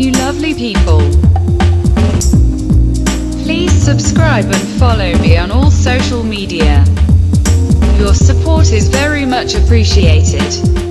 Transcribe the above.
you lovely people. Please subscribe and follow me on all social media. Your support is very much appreciated.